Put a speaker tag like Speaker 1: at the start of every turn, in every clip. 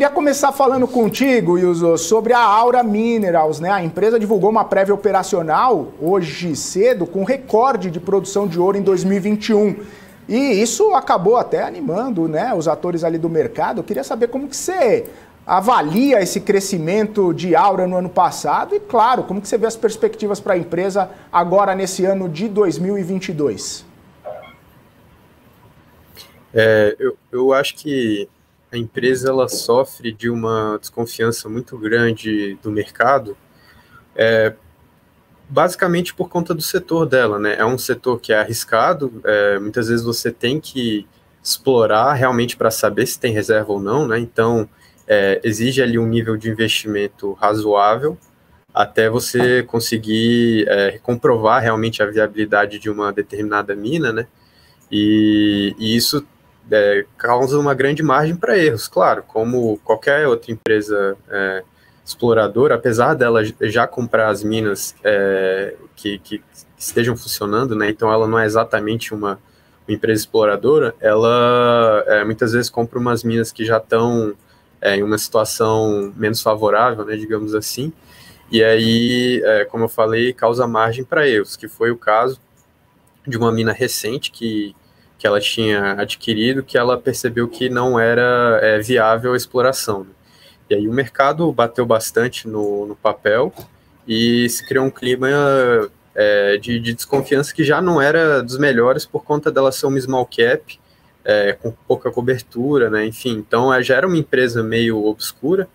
Speaker 1: Queria começar falando contigo, Yuzo, sobre a Aura Minerals, né? A empresa divulgou uma prévia operacional hoje cedo com recorde de produção de ouro em 2021. E isso acabou até animando, né, os atores ali do mercado. Eu queria saber como que você avalia esse crescimento de Aura no ano passado e, claro, como que você vê as perspectivas para a empresa agora nesse ano de 2022?
Speaker 2: É, eu, eu acho que a empresa ela sofre de uma desconfiança muito grande do mercado, é, basicamente por conta do setor dela, né? É um setor que é arriscado, é, muitas vezes você tem que explorar realmente para saber se tem reserva ou não, né? Então, é, exige ali um nível de investimento razoável até você conseguir é, comprovar realmente a viabilidade de uma determinada mina, né? E, e isso é, causa uma grande margem para erros, claro, como qualquer outra empresa é, exploradora, apesar dela já comprar as minas é, que, que, estejam funcionando, né, então ela não é exatamente uma, uma empresa exploradora, ela é, muitas vezes compra umas minas que já estão é, em uma situação menos favorável, né, digamos assim, e aí, é, como eu falei, causa margem para erros, que foi o caso de uma mina recente que que ela tinha adquirido, que ela percebeu que não era é, viável a exploração. Né? E aí o mercado bateu bastante no, no papel e se criou um clima é, de, de, desconfiança que já não era dos melhores por conta dela ser uma small cap, é, com pouca cobertura, né? Enfim, então é, já era uma empresa meio obscura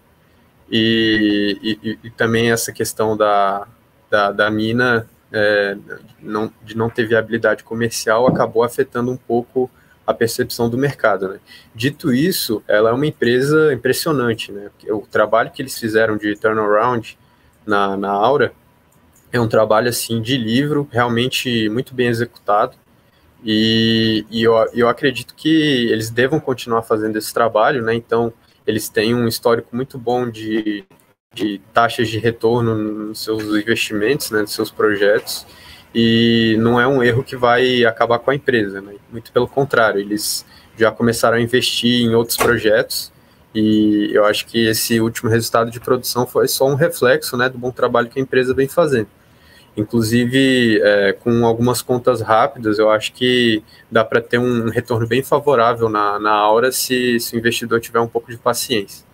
Speaker 2: e, e, e também essa questão da, da, da mina é, não, de não ter viabilidade comercial acabou afetando um pouco a percepção do mercado. Né? Dito isso, ela é uma empresa impressionante. Né? O trabalho que eles fizeram de turnaround na, na Aura é um trabalho assim de livro, realmente muito bem executado. E, e eu, eu acredito que eles devam continuar fazendo esse trabalho, né? Então, eles têm um histórico muito bom de de taxas de retorno nos seus investimentos, né, nos seus projetos, e não é um erro que vai acabar com a empresa, né? muito pelo contrário, eles já começaram a investir em outros projetos, e eu acho que esse último resultado de produção foi só um reflexo né, do bom trabalho que a empresa vem fazendo. Inclusive, é, com algumas contas rápidas, eu acho que dá para ter um retorno bem favorável na, na Aura se, se o investidor tiver um pouco de paciência.